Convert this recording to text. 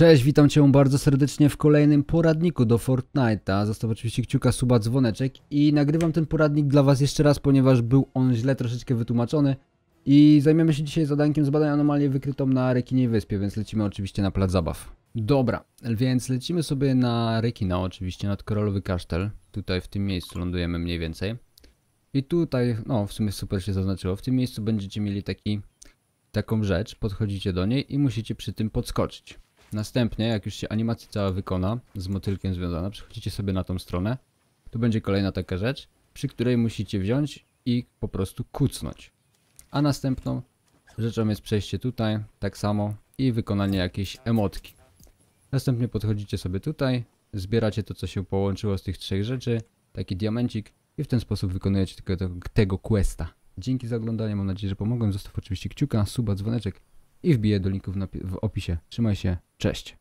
Cześć, witam Cię bardzo serdecznie w kolejnym poradniku do Fortnite'a. Zostaw oczywiście kciuka, suba, dzwoneczek i nagrywam ten poradnik dla Was jeszcze raz, ponieważ był on źle troszeczkę wytłumaczony. I zajmiemy się dzisiaj zadankiem zbadania anomalię wykrytą na Rekiniej Wyspie, więc lecimy oczywiście na plac zabaw. Dobra, więc lecimy sobie na Rekina oczywiście, nad Koralowy Kasztel. Tutaj w tym miejscu lądujemy mniej więcej. I tutaj, no w sumie super się zaznaczyło, w tym miejscu będziecie mieli taki, taką rzecz, podchodzicie do niej i musicie przy tym podskoczyć. Następnie, jak już się animacja cała wykona, z motylkiem związana, przechodzicie sobie na tą stronę. Tu będzie kolejna taka rzecz, przy której musicie wziąć i po prostu kucnąć. A następną rzeczą jest przejście tutaj, tak samo, i wykonanie jakiejś emotki. Następnie podchodzicie sobie tutaj, zbieracie to, co się połączyło z tych trzech rzeczy, taki diamencik i w ten sposób wykonujecie tego, tego, tego questa. Dzięki za oglądanie, mam nadzieję, że pomogłem. Zostaw oczywiście kciuka, suba, dzwoneczek i wbiję do linków w opisie. Trzymaj się, cześć.